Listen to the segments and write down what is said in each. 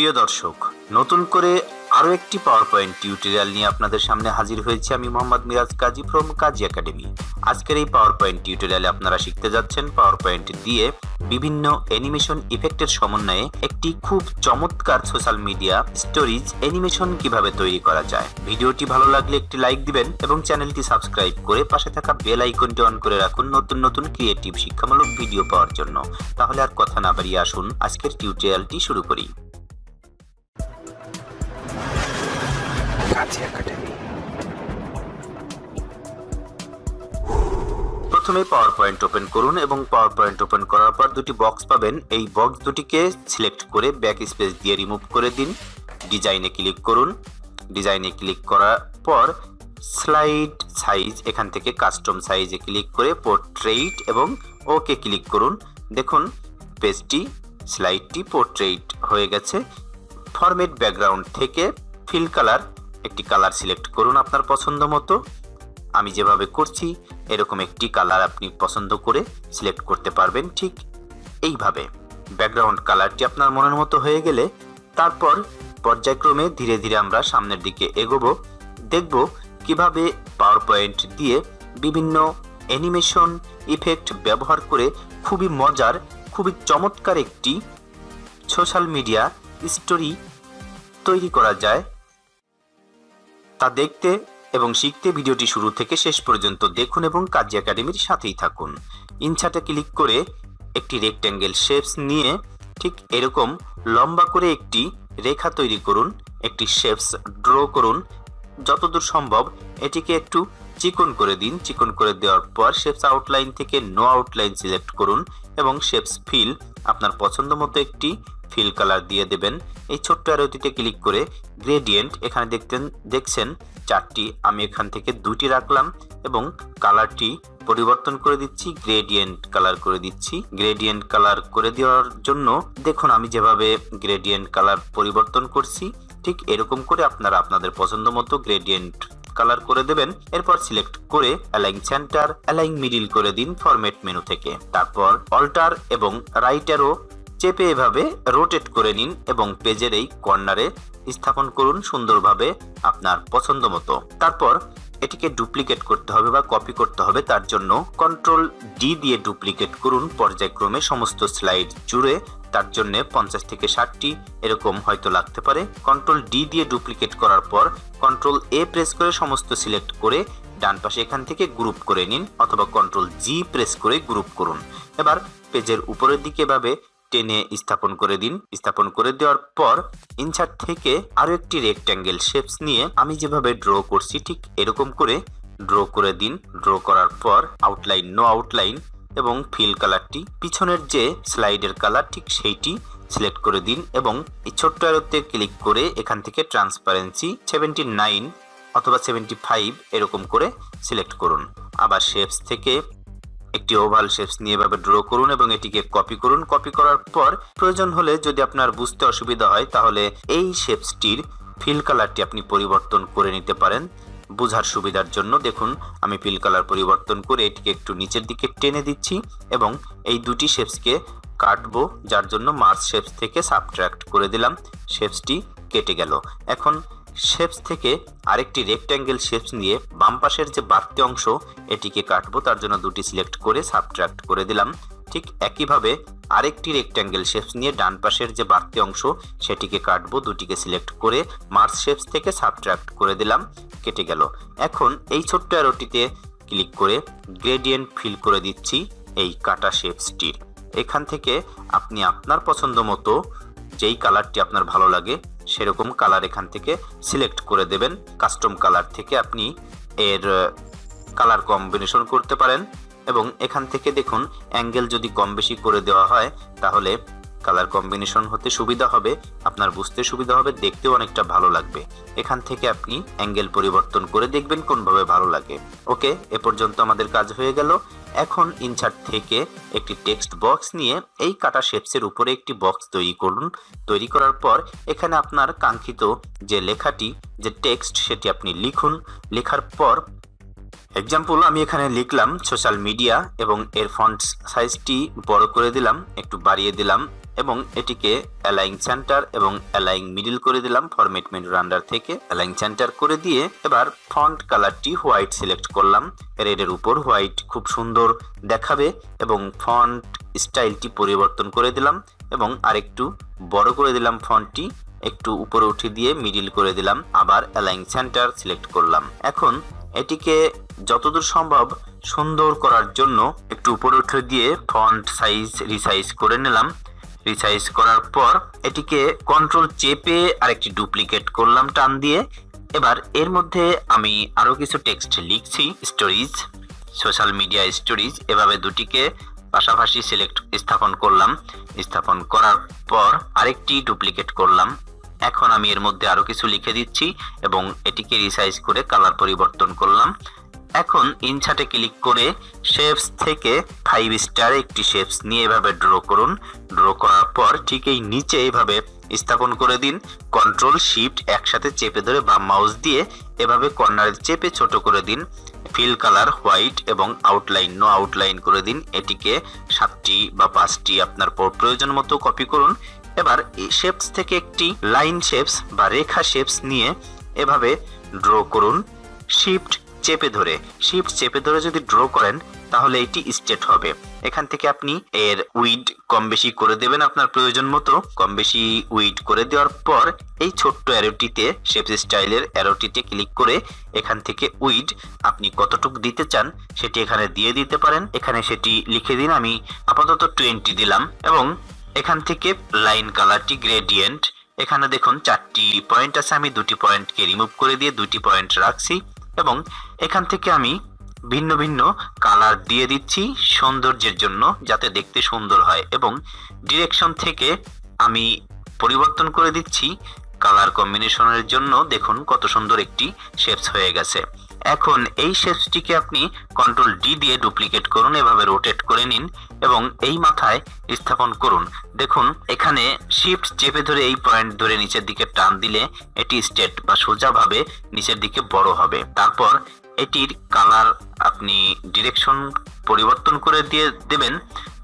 প্রিয় দর্শক, নতুন করে আরও একটি পাওয়ার পয়েন্ট টিউটোরিয়াল নিয়ে আপনাদের সামনে হাজির হয়েছে আমি মোহাম্মদ মিরাজ কাজী ফ্রম কাজী একাডেমি। আজকের এই পাওয়ার পয়েন্ট টিউটোরিয়ালে আপনারা শিখতে যাচ্ছেন পাওয়ার পয়েন্ট দিয়ে বিভিন্ন অ্যানিমেশন ইফেক্টের সমন্বয়ে একটি খুব চমৎকার সোশ্যাল মিডিয়া স্টোরিজ অ্যানিমেশন কীভাবে তৈরি করা যায়। ভিডিওটি ভালো লাগলে একটি লাইক দিবেন এবং চ্যানেলটি সাবস্ক্রাইব করে পাশে থাকা বেল আইকনটি অন করে রাখুন নতুন নতুন ক্রিয়েটিভ শিক্ষামূলক ভিডিও পাওয়ার জন্য। তাহলে আর কথা না বাড়িয়ে আসুন, আজকের টিউটোরিয়ালটি শুরু করি। কাজী একাডেমি। প্রথমে পাওয়ার পয়েন্ট ওপেন করুন এবং পাওয়ার পয়েন্ট ওপেন করার পর দুটি বক্স পাবেন। এই বক্স দুটিকে সিলেক্ট করে ব্যাক স্পেস দিয়ে রিমুভ করে দিন। ডিজাইনে ক্লিক করুন। ডিজাইনে ক্লিক করার পর স্লাইড সাইজ এখান থেকে কাস্টম সাইজে ক্লিক করে পোর্ট্রেইট এবং ওকে ক্লিক করুন। দেখুন পেজটি স্লাইডটি পোর্ট্রেইট হয়ে গেছে। ফরমেট ব্যাকগ্রাউন্ড থেকে ফিল কালার একটি কালার সিলেক্ট করুন আপনার পছন্দ মতো। আমি যেভাবে করছি, এরকম একটি কালার আপনি পছন্দ করে সিলেক্ট করতে পারবেন ঠিক এইভাবে। ব্যাকগ্রাউন্ড কালারটি আপনার মনের মতো হয়ে গেলে তারপর পর্যায়ক্রমে ধীরে ধীরে আমরা সামনের দিকে এগোবো। দেখব কীভাবে পাওয়ার পয়েন্ট দিয়ে বিভিন্ন অ্যানিমেশন ইফেক্ট ব্যবহার করে খুবই মজার, খুবই চমৎকার একটি সোশ্যাল মিডিয়া স্টোরি তৈরি করা যায়। তা দেখতে এবং শিখতে ভিডিওটি শুরু থেকে শেষ পর্যন্ত দেখুন এবং কাজী একাডেমির সাথেই থাকুন। ইনছাটে ক্লিক করে একটি রেক্ট্যাঙ্গেল শেপস নিয়ে ঠিক এরকম লম্বা করে একটি রেখা তৈরি করুন, একটি শেপস ড্র করুন। যতদূর সম্ভব এটিকে একটু চিকন করে দিন। চিকন করে দেওয়ার পর শেপস আউটলাইন থেকে নো আউটলাইন সিলেক্ট করুন এবং শেপস ফিল আপনার পছন্দ মতো একটি ফিল কালার দিয়ে দেবেন। এই ছোট্ট অ্যারোটিতে ক্লিক করে গ্রেডিয়েন্ট এখানে দেখতেন, দেখছেন চারটি। আমি এখান থেকে দুটি রাখলাম এবং কালারটি পরিবর্তন করে দিচ্ছি গ্রেডিয়েন্ট কালার করে দিচ্ছি। গ্রেডিয়েন্ট কালার করে দেওয়ার জন্য দেখুন, আমি যেভাবে গ্রেডিয়েন্ট কালার পরিবর্তন করছি, ঠিক এরকম করে আপনারা আপনাদের পছন্দ মতো গ্রেডিয়েন্ট কালার করে দেবেন। এরপর সিলেক্ট করে অ্যালাইন সেন্টার অ্যালাইন মিডিল করে দিন ফরম্যাট মেনু থেকে। তারপর অল্টার এবং রাইট অ্যারো চেপে এভাবে রোটেট করে নিন এবং পেজের এই কর্নারে স্থাপন করুন সুন্দরভাবে আপনার পছন্দ মতো। তারপর এটিকে ডুপ্লিকেট করতে হবে বা কপি করতে হবে, তার জন্য কন্ট্রোল ডি দিয়ে ডুপ্লিকেট করুন পর্যায়ক্রমে সমস্ত স্লাইড জুড়ে, তার জন্য পঞ্চাশ থেকে ষাটটি, এরকম হয়তো লাগতে পারে। কন্ট্রোল ডি দিয়ে ডুপ্লিকেট করার পর কন্ট্রোল এ প্রেস করে সমস্ত সিলেক্ট করে ডান পাশে এখান থেকে গ্রুপ করে নিন অথবা কন্ট্রোল জি প্রেস করে গ্রুপ করুন। এবার পেজের উপরের দিকে ভাবে টেনে স্থাপন করে দিন। স্থাপন করে দেওয়ার পর ইনসার্ট থেকে আরও একটি রেক্ট্যাঙ্গেল শেপস নিয়ে আমি যেভাবে ড্র করছি, ঠিক এরকম করে ড্র করে দিন। ড্র করার পর আউটলাইন নো আউটলাইন এবং ফিল কালারটি পিছনের যে স্লাইডের কালার ঠিক সেইটি সিলেক্ট করে দিন এবং এই ছোট্ট অ্যারোতে ক্লিক করে এখান থেকে ট্রান্সপারেন্সি সেভেন্টি নাইন অথবা সেভেন্টি ফাইভ এরকম করে সিলেক্ট করুন। আবার শেপস থেকে একটি ওভাল শেপস নিয়ে এভাবে ড্র করুন এবং এটিকে কপি করুন। কপি করার পর প্রয়োজন হলে যদি আপনার বুঝতে অসুবিধা হয়, তাহলে এই শেপসটির ফিল কালারটি আপনি পরিবর্তন করে নিতে পারেন বোঝার সুবিধার জন্য। দেখুন, আমি ফিল কালার পরিবর্তন করে এটিকে একটু নিচের দিকে টেনে দিচ্ছি এবং এই দুটি শেপসকে কাটবো, যার জন্য মার্স শেপস থেকে সাবট্রাক্ট করে দিলাম। শেপসটি কেটে গেল। এখন শেপস থেকে আরেকটি রেক্ট্যাঙ্গেল শেপস নিয়ে বাম পাশের যে বাড়তি অংশ, এটিকে কাটবো, তার জন্য দুটি সিলেক্ট করে সাবট্রাক্ট করে দিলাম। ঠিক একইভাবে আরেকটি রেক্ট্যাঙ্গেল শেপস নিয়ে ডান পাশের যে বাড়তি অংশ, সেটিকে কাটবো, দুটিকে সিলেক্ট করে মার্স শেপস থেকে সাবট্রাক্ট করে দিলাম, কেটে গেল। এখন এই ছোট্ট অ্যারোটিতে ক্লিক করে গ্রেডিয়েন্ট ফিল করে দিচ্ছি এই কাটা শেপসটির। এখান থেকে আপনি আপনার পছন্দ মতো যেই কালারটি আপনার ভালো লাগে সেরকম কালার এখান থেকে সিলেক্ট করে দেবেন। কাস্টম কালার থেকে আপনি এর কালার কম্বিনেশন করতে পারেন। এবং এখান থেকে দেখুন অ্যাঙ্গেল যদি কম বেশি করে দেওয়া হয়, তাহলে কালার কম্বিনেশন হতে সুবিধা হবে, আপনার বুঝতে সুবিধা হবে, দেখতেও অনেকটা ভালো লাগবে। এখান থেকে আপনি অ্যাঙ্গেল পরিবর্তন করে দেখবেন কোনভাবে ভালো লাগে। ওকে এ পর্যন্ত আমাদের কাজ হয়ে গেল। এখন ইনচার্ট থেকে একটি টেক্সট বক্স নিয়ে এই কাটা শেপসের উপরে একটি বক্স তৈরি করুন। তৈরি করার পর এখানে আপনার কাঙ্ক্ষিত যে লেখাটি, যে টেক্সট সেটি আপনি লিখুন। লেখার পর এক্সাম্পল আমি এখানে লিখলাম সোশ্যাল মিডিয়া এবং এর ফন্ট সাইজটি বড় করে দিলাম, একটু বাড়িয়ে দিলাম। এবং এটিকে অ্যালাইন সেন্টার এবং অ্যালাইন মিডিল করে দিলাম ফরমেট মেনুর আন্ডার থেকে। অ্যালাইং সেন্টার করে দিয়ে এবার ফন্ট কালারটি হোয়াইট সিলেক্ট করলাম। রেডের উপর হোয়াইট খুব সুন্দর দেখাবে এবং ফন্ট স্টাইলটি পরিবর্তন করে দিলাম এবং আরেকটু বড় করে দিলাম ফন্টটি একটু উপরে উঠে দিয়ে মিডিল করে দিলাম, আবার অ্যালাইন সেন্টার সিলেক্ট করলাম। এখন এটিকে যতদূর সম্ভব সুন্দর করার জন্য একটু উপরে উঠে দিয়ে ফন্ট সাইজ রিসাইজ করে নিলাম। রিসাইজ করার পর এটিকে কন্ট্রোল চেপে আরেকটি ডুপ্লিকেট করলাম টান দিয়ে। এবার এর মধ্যে আমি আরও কিছু টেক্সট লিখছি স্টোরিজ সোশ্যাল মিডিয়া স্টোরিজ এভাবে দুটিকে পাশাপাশি সিলেক্ট স্থাপন করলাম। স্থাপন করার পর আরেকটি ডুপ্লিকেট করলাম। এখন আমি এর মধ্যে আরও কিছু লিখে দিচ্ছি এবং এটিকে রিসাইজ করে কালার পরিবর্তন করলাম। এখন ইনছাটে ক্লিক করে শেপস থেকে ফাইভ স্টার একটি শেপস নিয়ে এভাবে ড্র করুন। ড্র করার পর ঠিক এই নিচে এইভাবে স্থাপন করে দিন। কন্ট্রোল শিফট একসাথে চেপে ধরে বাম মাউস দিয়ে এভাবে কর্নারে চেপে ছোট করে দিন। ফিল কালার হোয়াইট এবং আউটলাইন নো আউটলাইন করে দিন। এটিকে সাতটি বা পাঁচটি আপনার প্রয়োজন মতো কপি করুন। এবার শেপস থেকে একটি লাইন শেপস বা রেখা শেপস নিয়ে এভাবে ড্র করুন। শিফট চেপে ধরে শিফট চেপে ধরে যদি ড্র করেন, তাহলে এটি স্টেট হবে। এখান থেকে আপনি এর উইড কম বেশি করে দেবেন আপনার প্রয়োজন মতো। কম বেশি উইড করে দেওয়ার পর এই ছোট্ট অ্যারোটিতে শেপ স্টাইলের অ্যারোটিতে ক্লিক করে এখান থেকে উইড আপনি কতটুক দিতে চান সেটি এখানে দিয়ে দিতে পারেন। এখানে সেটি লিখে দিন, আমি আপাতত টোয়েন্টি দিলাম এবং এখান থেকে লাইন কালারটি গ্রেডিয়েন্ট এখানে দেখুন চারটি পয়েন্ট আছে, আমি দুটি পয়েন্টকে রিমুভ করে দিয়ে দুটি পয়েন্ট রাখছি এবং এখান থেকে আমি ভিন্ন ভিন্ন কালার দিয়ে দিচ্ছি সৌন্দর্যের জন্য যাতে দেখতে সুন্দর হয় এবং ডিরেকশন থেকে আমি পরিবর্তন করে দিচ্ছি কালার কম্বিনেশনের জন্য দেখুন কত সুন্দর একটি শেপস হয়ে গেছে। এখন এই শেপসটিকে আপনি কন্ট্রোল ডি দিয়ে ডুপ্লিকেট করুন, এভাবে রোটেট করে নিন এবং এই মাথায় স্থাপন করুন। দেখুন, এখানে শিফট চেপে ধরে এই পয়েন্ট ধরে নিচের দিকে টান দিলে এটি স্টেট বা সোজাভাবে নিচের দিকে বড় হবে। তারপর এটির কালার আপনি ডিরেকশন পরিবর্তন করে দিয়ে দেবেন,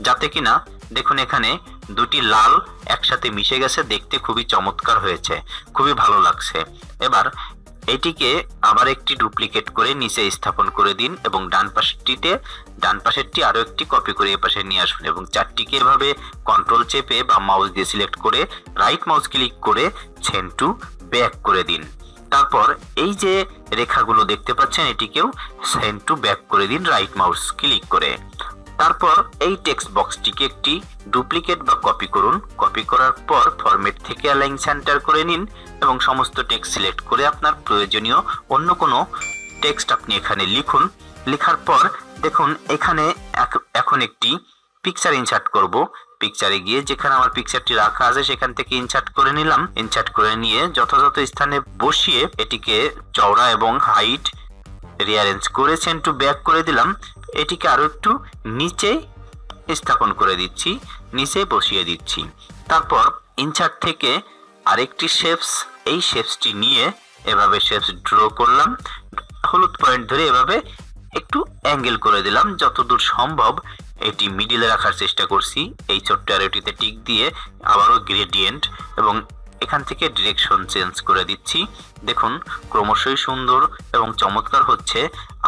যাতে কিনা দেখুন এখানে দুটি লাল একসাথে মিশে গেছে, দেখতে খুবই চমৎকার হয়েছে, খুবই ভালো লাগছে। এবার এটিকে আবার একটি ডুপ্লিকেট করে নিচে স্থাপন করে দিন এবং ডান পাশটিতে, ডান পাশেরটি আরও একটি কপি করে এ পাশে নিয়ে আসুন এবং চারটিকে এভাবে কন্ট্রোল চেপে বা মাউস দিয়ে সিলেক্ট করে রাইট মাউস ক্লিক করে সেন্ড টু ব্যাক করে দিন। তারপর এই যে রেখাগুলো দেখতে পাচ্ছেন, এটিকেও সেন্ড টু ব্যাক করে দিন রাইট মাউস ক্লিক করে। তারপর এই টেক্সট বক্সটিকে একটি ডুপ্লিকেট বা কপি করুন। কপি করার পর ফরম্যাট থেকে অ্যালাইন সেন্টার করে নিন এবং সমস্ত টেক্সট সিলেক্ট করে আপনার প্রয়োজনীয় অন্য কোনো টেক্সট আপনি এখানে লিখুন। লেখার পর দেখুন, এখানে এখন একটি পিকচার ইনসার্ট করব। পিকচারে গিয়ে যেখানে আমার পিকচারটি রাখা আছে, সেখান থেকে ইনসার্ট করে নিলাম। ইনসার্ট করে নিয়ে যথাযথ স্থানে বসিয়ে এটিকে চওড়া এবং হাইট রিয়ারেঞ্জ করে টু ব্যাক করে দিলাম। এটিকে আরও একটু নিচে স্থাপন করে দিচ্ছি, নিচে বসিয়ে দিচ্ছি। তারপর ইনসার্ট থেকে আরেকটি শেপস এই শেপসটি নিয়ে এভাবে শেপস ড্র করলাম। হলুদ পয়েন্ট ধরে এভাবে একটু অ্যাঙ্গেল করে দিলাম, যতদূর সম্ভব এটি মিডিলে রাখার চেষ্টা করছি। এই ছোট্ট অ্যারোটিতে টিক দিয়ে আবারও গ্রেডিয়েন্ট এবং এখান থেকে ডিরেকশন চেঞ্জ করে দিচ্ছি। দেখুন, ক্রমশই সুন্দর এবং চমৎকার হচ্ছে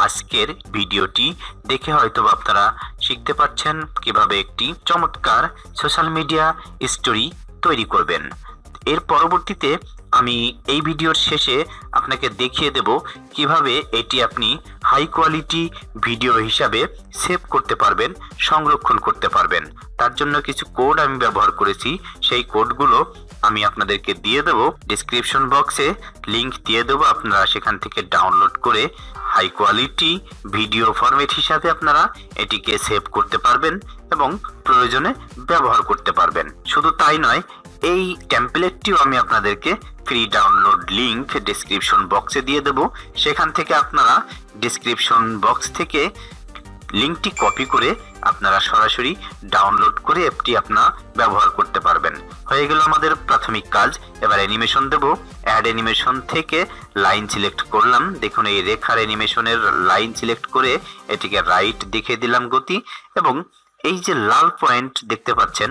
আজকের ভিডিওটি। দেখে হয়তো আপনারা শিখতে পারছেন কীভাবে একটি চমৎকার সোশ্যাল মিডিয়া স্টোরি তৈরি করবেন। এর পরবর্তীতে আমি এই ভিডিওর শেষে আপনাকে দেখিয়ে দেব কীভাবে এটি আপনি হাই কোয়ালিটি ভিডিও হিসাবে সেভ করতে পারবেন, সংরক্ষণ করতে পারবেন। তার জন্য কিছু কোড আমি ব্যবহার করেছি। সেই কোডগুলো আমি আপনাদেরকে দিয়ে দেবো। ডিসক্রিপশন বক্সে লিংক দিয়ে দেবো। আপনারা সেখান থেকে ডাউনলোড করে হাই কোয়ালিটি ভিডিও ফরম্যাট হিসাবে আপনারা এটিকে সেভ করতে পারবেন এবং প্রয়োজনে ব্যবহার করতে পারবেন। শুধু তাই নয়, এই টেমপ্লেটটিও আমি আপনাদেরকে ফ্রি ডাউনলোড লিংক ডিসক্রিপশন বক্সে দিয়ে দেব। সেখান থেকে আপনারা ডিসক্রিপশন বক্স থেকে লিঙ্কটি কপি করে আপনারা সরাসরি ডাউনলোড করে অ্যাপটি আপনার ব্যবহার করতে পারবেন। হয়ে গেল আমাদের প্রাথমিক কাজ। এবার অ্যানিমেশন দেব। অ্যাড অ্যানিমেশন থেকে লাইন সিলেক্ট করলাম। দেখুন, এই রেখার অ্যানিমেশনের লাইন সিলেক্ট করে এটিকে রাইট দেখে দিলাম গতি। এবং এই যে লাল পয়েন্ট দেখতে পাচ্ছেন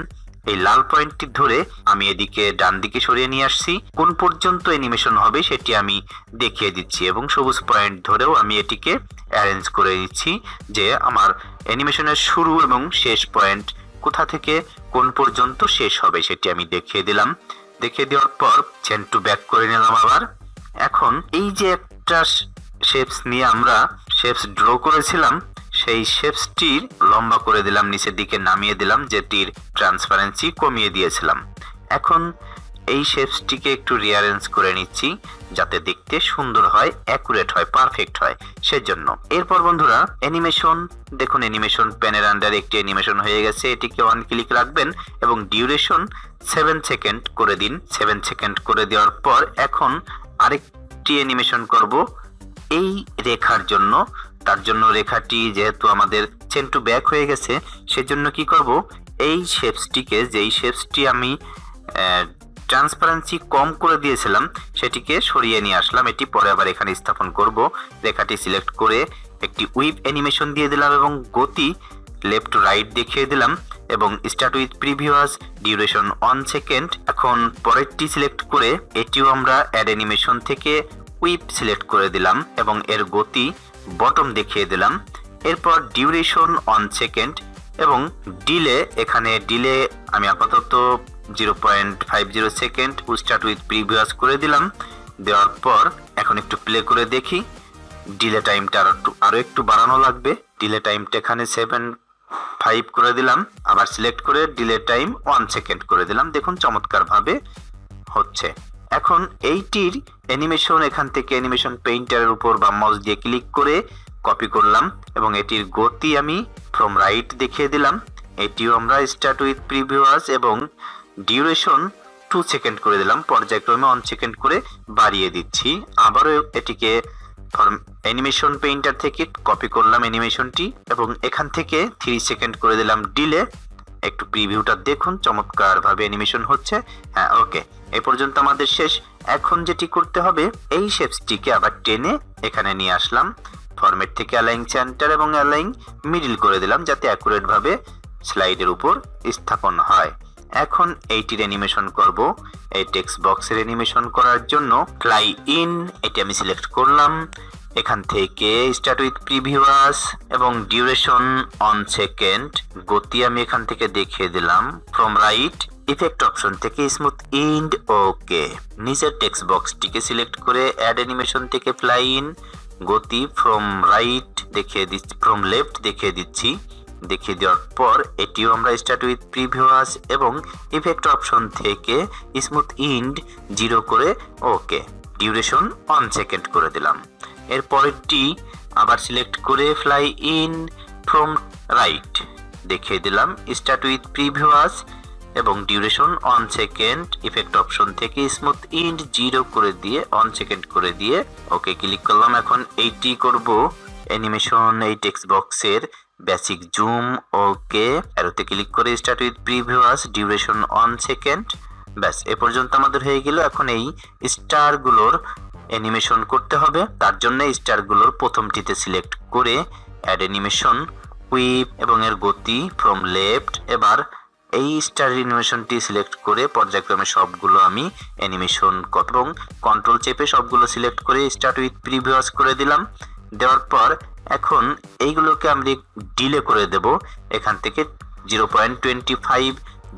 এই লাল পয়েন্টটি ধরে আমি এদিকে ডান দিকে সরিয়ে নিয়ে আসছি। কোন পর্যন্ত অ্যানিমেশন হবে সেটি আমি দেখিয়ে দিচ্ছি এবং সবুজ পয়েন্ট ধরেও আমি এটিকে অ্যারেঞ্জ করে দিচ্ছি যে আমার অ্যানিমেশনের শুরু এবং শেষ পয়েন্ট কোথা থেকে কোন পর্যন্ত শেষ হবে সেটি আমি দেখিয়ে দিলাম। দেখিয়ে দেওয়ার পর চেন টু ব্যাক করে নিলাম আবার। এখন এই যে একটা শেপস নিয়ে আমরা শেপস ড্র করেছিলাম সেই শেপসটির লম্বা করে দিলাম, নিচের দিকে নামিয়ে দিলাম, যেটির ট্রান্সপারেন্সি কমিয়ে দিয়েছিলাম। এখন এই শেপসটিকে একটু রিয়ারেঞ্জ করে নিচ্ছি, যাতে দেখতে সুন্দর হয় অ্যাকুরেট হয় পারফেক্ট হয়, সেজন্য। এরপর বন্ধুরা অ্যানিমেশন দেখুন অ্যানিমেশন প্যানের আন্ডার একটি অ্যানিমেশন হয়ে গেছে, এটিকে ওয়ান ক্লিক রাখবেন এবং ডিউরেশন সেভেন সেকেন্ড করে দিন। সেভেন সেকেন্ড করে দেওয়ার পর এখন আরেকটি অ্যানিমেশন করব। এই রেখার জন্য তার জন্য রেখাটি যেহেতু আমাদের চেন টু ব্যাক হয়ে গেছে, সেজন্য কি করব? এই শেপসটিকে যেই শেপসটি আমি ট্রান্সপারেন্সি কম করে দিয়েছিলাম, সেটিকে সরিয়ে নিয়ে আসলাম। এটি পরে আবার এখানে স্থাপন করব। রেখাটি সিলেক্ট করে একটি উইপ অ্যানিমেশন দিয়ে দিলাম এবং গতি লেফট টু রাইট দেখিয়ে দিলাম এবং start with previous duration one second এখন পরেরটি সিলেক্ট করে এটিও আমরা অ্যাড অ্যানিমেশন থেকে উইপ সিলেক্ট করে দিলাম এবং এর গতি বটম দেখিয়ে দিলাম। এরপর ডিউরেশন ওয়ান সেকেন্ড এবং ডিলে এখানে ডিলে আমি আপাতত zero point five zero second start with previous করে দিলাম। দেওয়ার পর এখন একটু প্লে করে দেখি। ডিলে টাইমটা আরও একটু আরও একটু বাড়ানো লাগবে। ডিলে টাইমটা এখানে সেভেন ফাইভ করে দিলাম। আবার সিলেক্ট করে ডিলে টাইম ওয়ান সেকেন্ড করে দিলাম। দেখুন চমৎকারভাবে হচ্ছে। এখন এইটির অ্যানিমেশন এখান থেকে অ্যানিমেশন পেইন্টারের উপর বা মাউস দিয়ে ক্লিক করে কপি করলাম এবং এটির গতি আমি ফ্রম রাইট দেখিয়ে দিলাম। এটিও আমরা স্টার্ট উইথ প্রিভিউয়াস এবং ডিউরেশন টু সেকেন্ড করে দিলাম। পর্যায়ক্রমে ওয়ান সেকেন্ড করে বাড়িয়ে দিচ্ছি। আবারও এটিকে অ্যানিমেশন পেইন্টার থেকে কপি করলাম অ্যানিমেশনটি এবং এখান থেকে থ্রি সেকেন্ড করে দিলাম ডিলে একটু প্রিভিউটা দেখুন চমৎকার ভাবে অ্যানিমেশন হচ্ছে। হ্যাঁ ওকে এই পর্যন্ত আমাদের শেষ। এখন যেটি করতে হবে, এই শেপসটিকে আবার টেনে এখানে নিয়ে আসলাম। ফরম্যাট থেকে অ্যালাইং সেন্টার এবং অ্যালাইং মিডিল করে দিলাম, যাতে অ্যাকুরেট ভাবে স্লাইডের উপর স্থাপন হয়। এখন এইটির অ্যানিমেশন করব। এই টেক্সট বক্সের অ্যানিমেশন করার জন্য ফ্লাই ইন এটি আমি সিলেক্ট করলাম। এখান থেকে স্টার্ট উইথ প্রিভিউয়াস এবং ডিউরেশন অন সেকেন্ড গতি আমি এখান থেকে দেখিয়ে দিলাম। ফ্রম রাইট ইফেক্ট অপশন থেকে স্মুথ ইন্ড ওকে নিচের টেক্সট বক্সটিকে সিলেক্ট করে অ্যাড অ্যানিমেশন থেকে ফ্লাই ইন গতি ফ্রম রাইট দেখিয়ে দিচ্ছি ফ্রম লেফট দেখিয়ে দিচ্ছি। দেখিয়ে দেওয়ার পর এটিও আমরা স্টার্ট উইথ প্রিভিউয়াস এবং ইফেক্ট অপশন থেকে স্মুথ ইন্ড জিরো করে ওকে ডিউরেশন অন সেকেন্ড করে দিলাম। এর পরেরটি আবার সিলেক্ট করে ফ্লাই ইন ফ্রম রাইট দেখিয়ে দিলাম। স্টার্ট উইথ প্রিভিউয়াস এবং duration one second effect option থেকে স্মুথ ইন্ড জিরো করে দিয়ে অন সেকেন্ড করে দিয়ে ওকে ক্লিক করলাম। এখন এইটি করব। অ্যানিমেশন এই টেক্সট বক্সের বেসিক জুম ওকে অ্যারোতে ক্লিক করে start with previous duration one second ব্যাস, এ পর্যন্ত আমাদের হয়ে গেল। এখন এই স্টারগুলোর অ্যানিমেশন করতে হবে। তার জন্য স্টারগুলোর প্রথমটিতে সিলেক্ট করে অ্যাড অ্যানিমেশন উইপ এবং এর গতি ফ্রম লেফট এবার এই স্টার অ্যানিমেশনটি সিলেক্ট করে পর্যায়ক্রমে সবগুলো আমি অ্যানিমেশন এবং কন্ট্রোল চেপে সবগুলো সিলেক্ট করে স্টার্ট উইথ প্রিভিউয়াস করে দিলাম। দেওয়ার পর এখন এইগুলোকে আমি ডিলে করে দেব। এখান থেকে zero point twenty five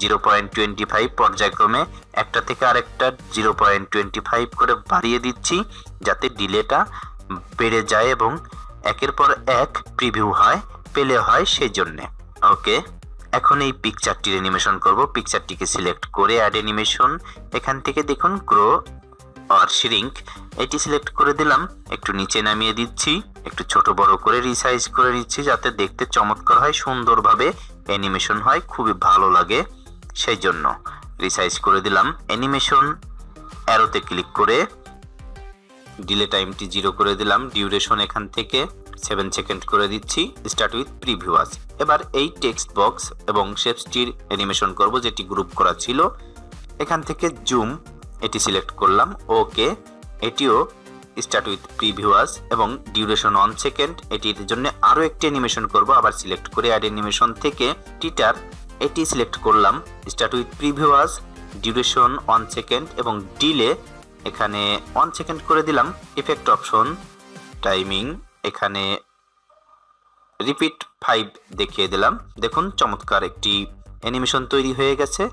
zero point twenty five পর্যায়ক্রমে একটা থেকে আরেকটা জিরো পয়েন্ট টোয়েন্টি ফাইভ করে বাড়িয়ে দিচ্ছি যাতে ডিলেটা বেড়ে যায় এবং একের পর এক প্রিভিউ হয়, পেলে হয় সেই জন্যে ওকে, এখন এই পিকচারটির অ্যানিমেশন করব। পিকচারটিকে সিলেক্ট করে অ্যাড অ্যানিমেশন এখান থেকে দেখুন গ্রো আর শ্রিঙ্ক এটি সিলেক্ট করে দিলাম। একটু নিচে নামিয়ে দিচ্ছি। একটু ছোট বড় করে রিসাইজ করে নিচ্ছি যাতে দেখতে চমৎকার হয়, সুন্দরভাবে অ্যানিমেশন হয়, খুবই ভালো লাগে। সেই জন্য রিসাইজ করে দিলাম। অ্যানিমেশন অ্যারোতে ক্লিক করে ডিলে টাইমটি জিরো করে দিলাম। ডিউরেশন এখান থেকে সেভেন সেকেন্ড করে দিচ্ছি। স্টার্ট উইথ প্রিভিউয়াস এবার এই টেক্সট বক্স এবং শেপসটির অ্যানিমেশন করব, যেটি গ্রুপ করা ছিল। এখান থেকে জুম এটি সিলেক্ট করলাম। ওকে এটিও স্টার্ট উইথ প্রিভিউয়াস এবং ডিউরেশন ওয়ান সেকেন্ড এটির জন্য আরও একটি অ্যানিমেশন করব। আবার সিলেক্ট করে অ্যাড অ্যানিমেশন থেকে টিটার এটি সিলেক্ট করলাম। Start with previous duration one second এবং ডিলে এখানে ওয়ান সেকেন্ড করে দিলাম। ইফেক্ট অপশন টাইমিং এখানে রিপিট ফাইভ দেখিয়ে দিলাম। দেখুন, চমৎকার একটি অ্যানিমেশন তৈরি হয়ে গেছে।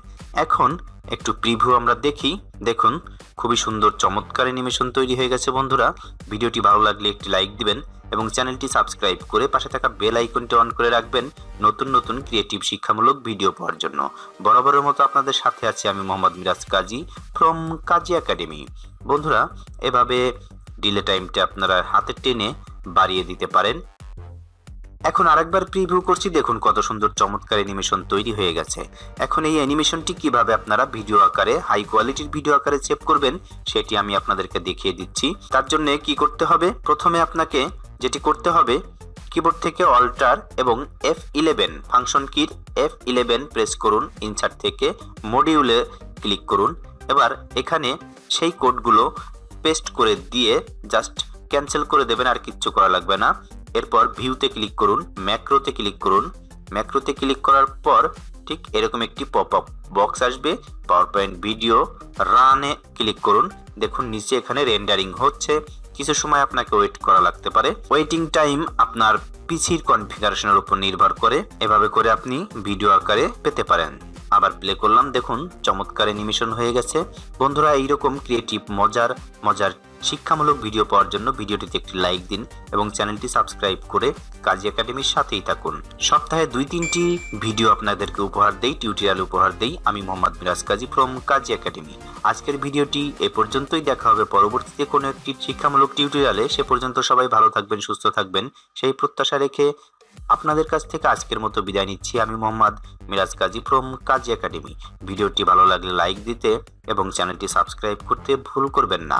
এখন একটু প্রিভিউ আমরা দেখি। দেখুন, খুবই সুন্দর, চমৎকার অ্যানিমেশন তৈরি হয়ে গেছে বন্ধুরা। ভিডিওটি ভালো লাগলে একটি লাইক দিবেন। এবং চ্যানেলটি সাবস্ক্রাইব করে পাশে থাকা বেল আইকনটি অন করে রাখবেন নতুন নতুন ক্রিয়েটিভ শিক্ষামূলক ভিডিও পাওয়ার জন্য। বরাবরের মতো আপনাদের সাথে আছি আমি মোহাম্মদ মিরাজ কাজী ফ্রম কাজী একাডেমি। বন্ধুরা, এভাবে ডিলে টাইমটা আপনারা হাতে টেনে বাড়িয়ে দিতে পারেন। এখন আরেকবার প্রিভিউ করছি, দেখুন কত সুন্দর চমৎকার অ্যানিমেশন তৈরি হয়ে গেছে। এখন এই অ্যানিমেশনটি কীভাবে আপনারা ভিডিও আকারে হাই কোয়ালিটির ভিডিও আকারে সেভ করবেন, সেটি আমি আপনাদেরকে দেখিয়ে দিচ্ছি। তার জন্য কি করতে হবে? প্রথমে আপনাকে যেটি করতে হবে কিবোর্ড থেকে অল্টার এবং এফ ইলেভেন ফাংশন কির এফ ইলেভেন প্রেস করুন ইনসার্ট থেকে মডিউলে ক্লিক করুন। এবার এখানে সেই কোডগুলো পেস্ট করে দিয়ে জাস্ট ক্যান্সেল করে দেবেন, আর কিচ্ছু করা লাগবে না। এরপর ভিউতে ক্লিক করুন ম্যাক্রোতে ক্লিক করুন। ম্যাক্রোতে ক্লিক করার পর ঠিক এরকম একটি পপ আপ বক্স আসবে পাওয়ার পয়েন্ট ভিডিও রানে ক্লিক করুন। দেখুন, নিচে এখানে রেন্ডারিং হচ্ছে। কিছু সময় আপনাকে ওয়েট করা লাগতে পারে? ওয়েটিং টাইম আপনার পিসির কনফিগারেশনের উপর নির্ভর করে। এভাবে করে আপনি ভিডিও আকারে পেতে পারেন। আবার প্লে করলাম, দেখুন, চমৎকার অ্যানিমেশন হয়ে গেছে। বন্ধুরা, এইরকম ক্রিয়েটিভ মজার মজার শিক্ষামূলক ভিডিও পাওয়ার জন্য ভিডিওটিতে একটি লাইক দিন এবং চ্যানেলটি সাবস্ক্রাইব করে কাজী একাডেমির সাথেই থাকুন। সপ্তাহে দুই তিনটি ভিডিও আপনাদেরকে উপহার দেই, টিউটোরিয়াল উপহার দেই। আমি মোহাম্মদ মিরাজ কাজী ফ্রম কাজী একাডেমি। আজকের ভিডিওটি এ পর্যন্তই, দেখা হবে পরবর্তীতে কোনো একটি শিক্ষামূলক টিউটোরিয়ালে। সে পর্যন্ত সবাই ভালো থাকবেন, সুস্থ থাকবেন। সেই প্রত্যাশা রেখে আপনাদের কাছ থেকে আজকের মতো বিদায় নিচ্ছি। আমি মোহাম্মদ মিরাজ কাজী ফ্রম কাজী একাডেমি। ভিডিওটি ভালো লাগলে লাইক দিতে এবং চ্যানেলটি সাবস্ক্রাইব করতে ভুল করবেন না।